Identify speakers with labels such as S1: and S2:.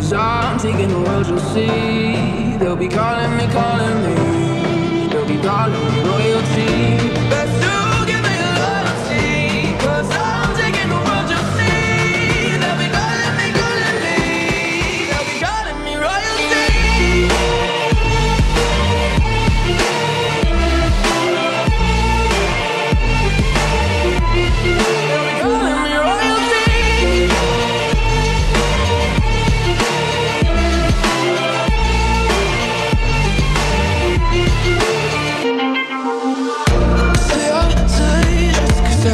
S1: Cause I'm taking the world, you'll see They'll be calling me, calling me. They'll be calling me,